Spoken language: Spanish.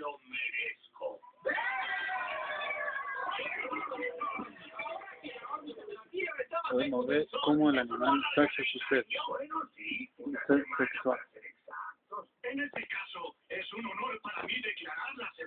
lo merezco. Podemos ver cómo el animal tacha su sed. Sexual. ser. En este caso, es un honor para mí declarar la semana